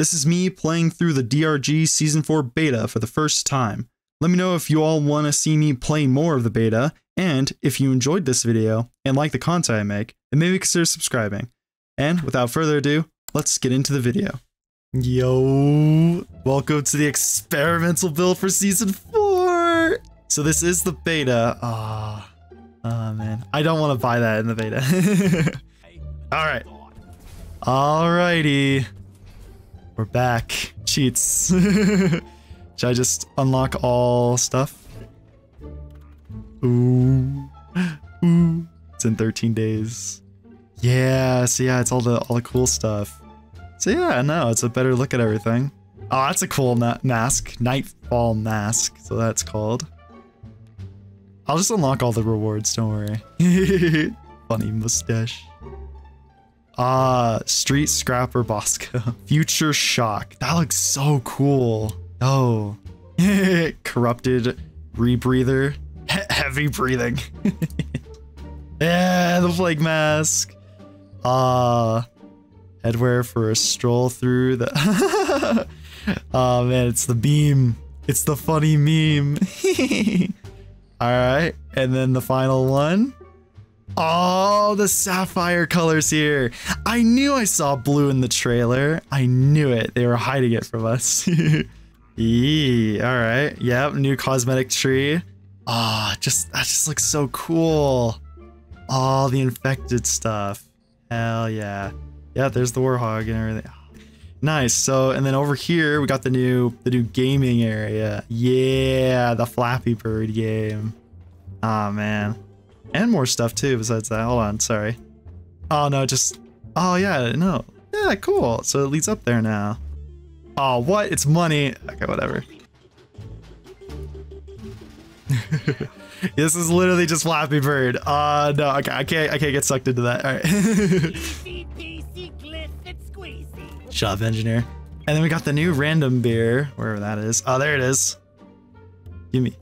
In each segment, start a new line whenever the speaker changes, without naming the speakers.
This is me playing through the DRG Season 4 beta for the first time. Let me know if you all want to see me play more of the beta, and if you enjoyed this video and like the content I make, then maybe consider subscribing. And without further ado, let's get into the video. Yo, welcome to the experimental build for Season 4! So this is the beta. Ah, oh, man. I don't want to buy that in the beta. Alright. Alrighty. We're back. Cheats. Should I just unlock all stuff? Ooh. Ooh. It's in 13 days. Yeah, so yeah, it's all the all the cool stuff. So yeah, no, it's a better look at everything. Oh, that's a cool mask. Nightfall mask, so that's called. I'll just unlock all the rewards, don't worry. Funny mustache. Ah, uh, Street Scrapper Bosco. Future Shock. That looks so cool. Oh. Corrupted Rebreather. He heavy breathing. yeah, the Plague Mask. Ah. Uh, headwear for a stroll through the... oh man, it's the beam. It's the funny meme. Alright, and then the final one. Oh, the sapphire colors here. I knew I saw blue in the trailer. I knew it. They were hiding it from us. Eee, all right. Yep, new cosmetic tree. Ah, oh, just that just looks so cool. All the infected stuff. Hell yeah. Yeah, there's the Warthog and everything. Nice. So, and then over here we got the new the new gaming area. Yeah, the Flappy Bird game. Oh man. And more stuff too besides that. Hold on, sorry. Oh no, just Oh yeah, no. Yeah, cool. So it leads up there now. Oh, what? It's money. Okay, whatever. this is literally just Flappy Bird. Uh no, okay, I can't I can't get sucked into that. Alright. Shut up, engineer. And then we got the new random beer, wherever that is. Oh, there it is. Give me.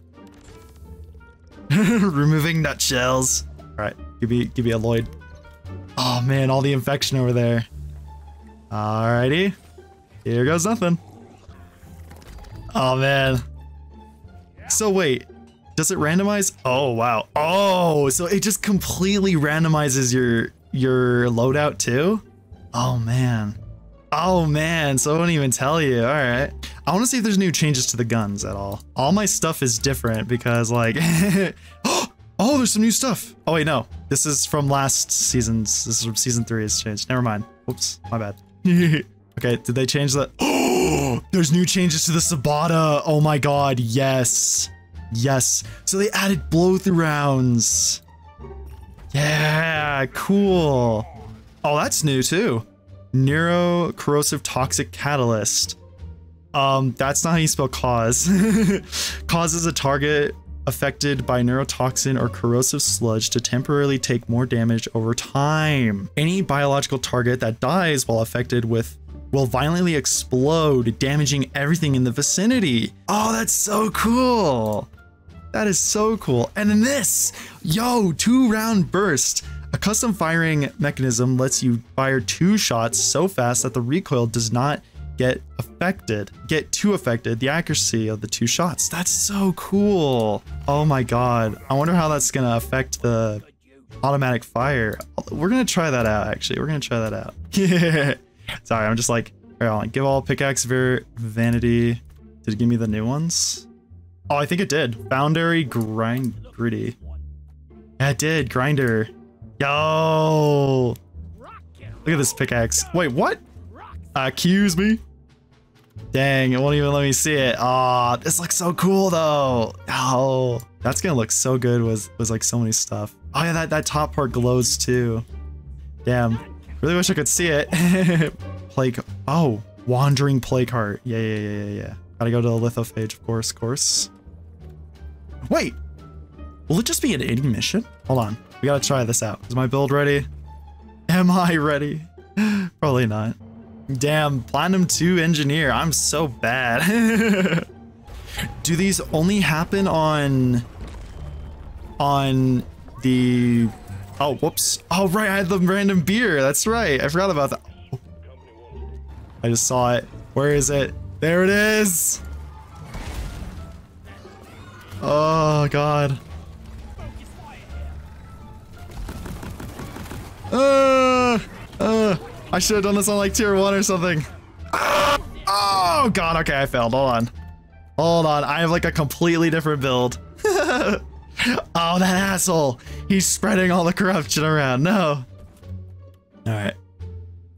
Removing nutshells. Alright, give me give me a Lloyd. Oh man, all the infection over there. Alrighty. Here goes nothing. Oh man. So wait, does it randomize? Oh wow. Oh, so it just completely randomizes your your loadout too? Oh man. Oh man, so I won't even tell you. All right. I want to see if there's new changes to the guns at all. All my stuff is different because like, oh, there's some new stuff. Oh wait, no, this is from last season's. This is from season three. It's changed. Never mind. Oops, my bad. okay, did they change that? Oh, there's new changes to the Subata. Oh my god, yes, yes. So they added blow through rounds. Yeah, cool. Oh, that's new too. Neuro corrosive toxic catalyst. Um, that's not how you spell cause. Causes a target affected by neurotoxin or corrosive sludge to temporarily take more damage over time. Any biological target that dies while affected with will violently explode, damaging everything in the vicinity. Oh, that's so cool. That is so cool. And then this, yo, two round burst. A custom firing mechanism lets you fire two shots so fast that the recoil does not get affected, get too affected, the accuracy of the two shots. That's so cool. Oh my god. I wonder how that's gonna affect the automatic fire. We're gonna try that out, actually. We're gonna try that out. Sorry, I'm just like, right, give all pickaxe ver vanity. Did it give me the new ones? Oh, I think it did. Boundary grind gritty. Yeah, it did. Grinder. Yo! Look at this pickaxe. Wait, what? Accuse me? Dang, it won't even let me see it. Aw, oh, this looks so cool though. Oh, that's gonna look so good with, with like so many stuff. Oh yeah, that, that top part glows too. Damn, really wish I could see it. plague, oh, wandering plague heart. Yeah, yeah, yeah, yeah, yeah. Gotta go to the lithophage, of course, of course. Wait, will it just be an mission? Hold on. We gotta try this out. Is my build ready? Am I ready? Probably not. Damn, Platinum 2 Engineer. I'm so bad. Do these only happen on... On the... Oh, whoops. Oh, right, I had the random beer. That's right. I forgot about that. I just saw it. Where is it? There it is! Oh, God. Uh, uh, I should have done this on like tier one or something. Ah! Oh, God. Okay, I failed. Hold on. Hold on. I have like a completely different build. oh, that asshole. He's spreading all the corruption around. No. All right.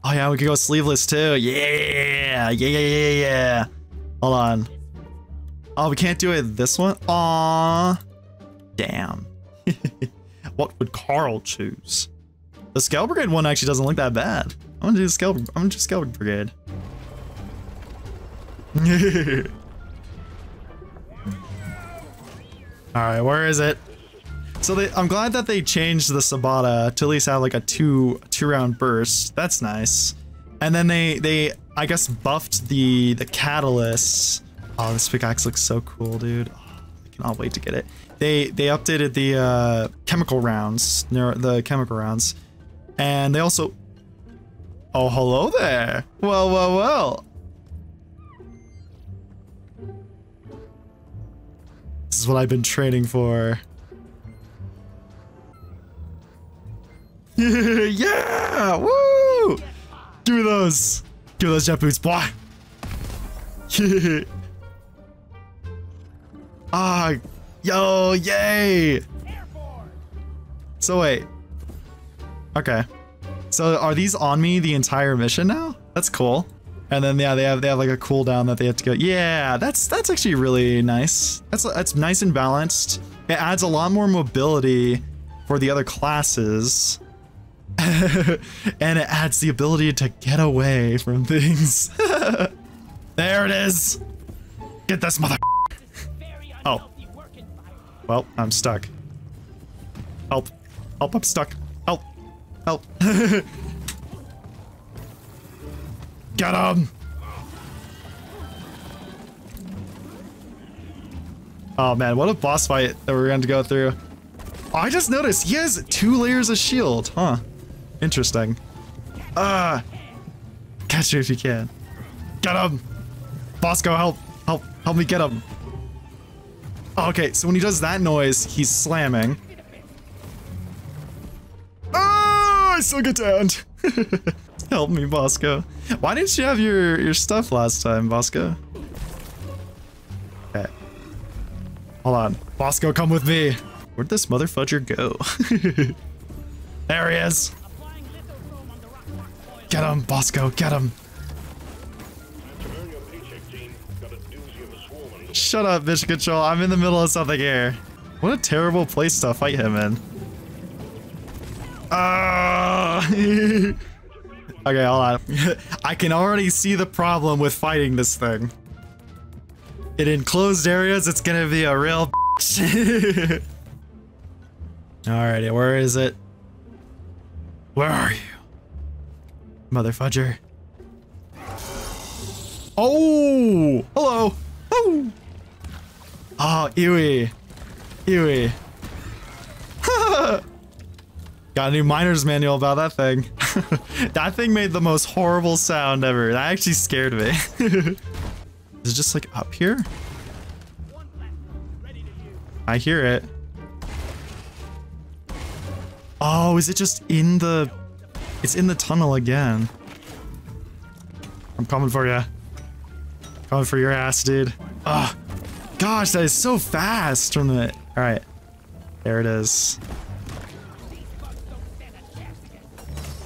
Oh, yeah, we could go sleeveless too. Yeah. Yeah, yeah, yeah, yeah. Hold on. Oh, we can't do it this one? Aw. Damn. what would Carl choose? The Scout Brigade one actually doesn't look that bad. I'm gonna do Scout. I'm gonna do Scout Brigade. All right, where is it? So they, I'm glad that they changed the Subata to at least have like a two two round burst. That's nice. And then they they I guess buffed the the catalyst. Oh, this pickaxe looks so cool, dude. Oh, I cannot wait to get it. They they updated the uh, chemical rounds, the chemical rounds. And they also... Oh, hello there. Well, well, well. This is what I've been training for. yeah! Woo! Give me those. Give me those jet boots, boy. ah, yo, yay! So wait, Okay. So are these on me the entire mission now? That's cool. And then yeah, they have they have like a cooldown that they have to go. Yeah, that's that's actually really nice. That's that's nice and balanced. It adds a lot more mobility for the other classes. and it adds the ability to get away from things. there it is. Get this mother. Oh. Well, I'm stuck. Help. Help, I'm stuck. Help. Get him! Oh man, what a boss fight that we're going to go through. I just noticed he has two layers of shield, huh? Interesting. Ah! Uh, catch me if you can. Get him! Bosco, help! Help! Help me get him! Okay, so when he does that noise, he's slamming. I still get downed. Help me, Bosco. Why didn't you have your, your stuff last time, Bosco? Okay. Hold on. Bosco, come with me. Where'd this motherfudger go? there he is. Get him, Bosco, get him. Shut up, Mission Control. I'm in the middle of something here. What a terrible place to fight him in. Uh, okay, hold on. I can already see the problem with fighting this thing. In enclosed areas, it's gonna be a real Alrighty, where is it? Where are you? Mother fudger. Oh! Hello! Oh! Oh, Iwi. Iwi. Got a new miner's manual about that thing. that thing made the most horrible sound ever. That actually scared me. Is it just like up here? I hear it. Oh, is it just in the... It's in the tunnel again. I'm coming for you. Coming for your ass, dude. Oh, gosh, that is so fast from the... All right. There it is.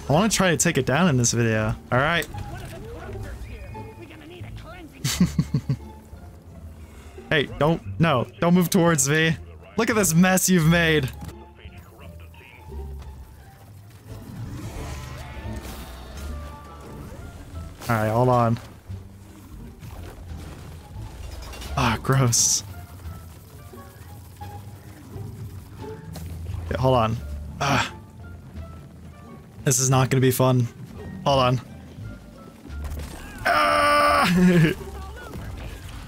I want to try to take it down in this video. All right. hey, don't, no, don't move towards me. Look at this mess you've made. All right, hold on. Ah, gross. Okay, hold on. Ah. This is not going to be fun. Hold on. Ah!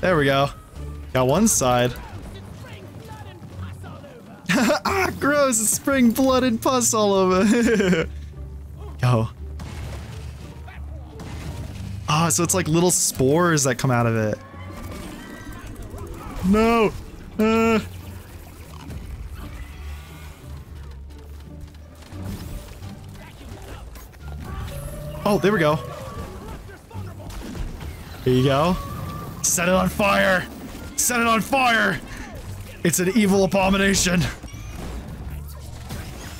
there we go. Got one side. ah, gross! It's spraying blood and pus all over. Go. Oh, Ah, so it's like little spores that come out of it. No! Oh, there we go. Here you go. Set it on fire! Set it on fire! It's an evil abomination!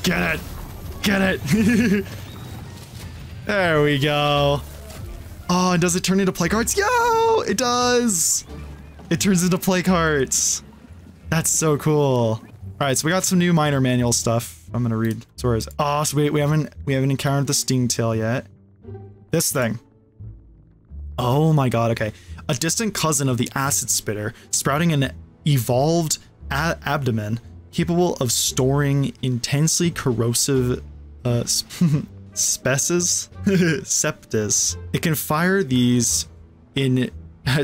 Get it! Get it! there we go. Oh, and does it turn into plague hearts? Yo! It does! It turns into plague hearts. That's so cool. Alright, so we got some new miner manual stuff. I'm gonna read. So where is it? Oh, so wait, we haven't we haven't encountered the stingtail yet. This thing. Oh my god, okay. A distant cousin of the acid spitter, sprouting an evolved abdomen capable of storing intensely corrosive uh, species, septis. It can fire these in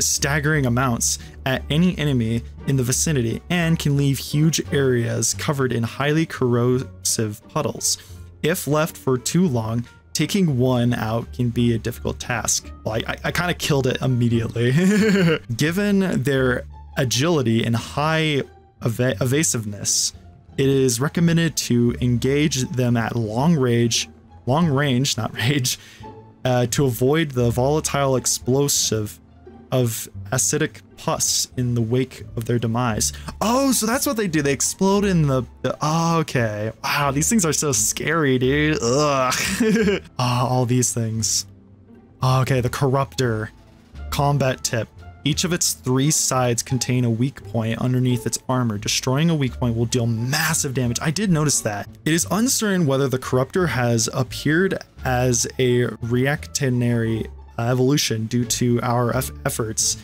staggering amounts at any enemy in the vicinity and can leave huge areas covered in highly corrosive puddles. If left for too long, taking one out can be a difficult task. I, I kind of killed it immediately. Given their agility and high ev evasiveness, it is recommended to engage them at long range, long range, not rage, uh, to avoid the volatile explosive of acidic pus in the wake of their demise. Oh, so that's what they do. They explode in the, the oh, okay. Wow, these things are so scary, dude. Ugh. oh, all these things. Oh, okay, the corruptor. Combat tip. Each of its three sides contain a weak point underneath its armor. Destroying a weak point will deal massive damage. I did notice that. It is uncertain whether the Corruptor has appeared as a reactionary evolution due to our efforts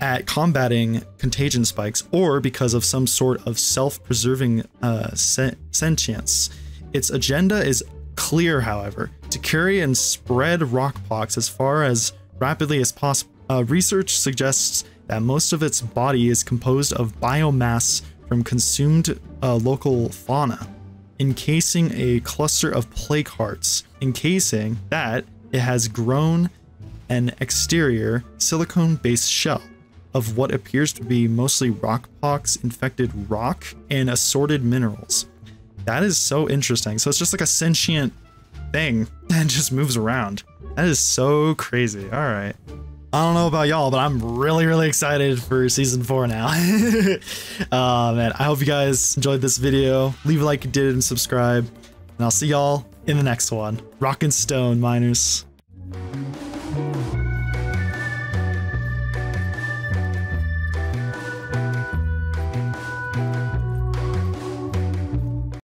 at combating contagion spikes or because of some sort of self-preserving uh, sentience. Its agenda is clear, however, to carry and spread rockpox as far as rapidly as possible. Uh, research suggests that most of its body is composed of biomass from consumed uh, local fauna, encasing a cluster of plague hearts. Encasing that, it has grown an exterior silicone-based shell of what appears to be mostly rockpox infected rock and assorted minerals. That is so interesting. So it's just like a sentient thing and just moves around. That is so crazy. All right. I don't know about y'all, but I'm really, really excited for season four now. uh, man, I hope you guys enjoyed this video. Leave a like you did and subscribe. And I'll see y'all in the next one. Rock and stone, miners.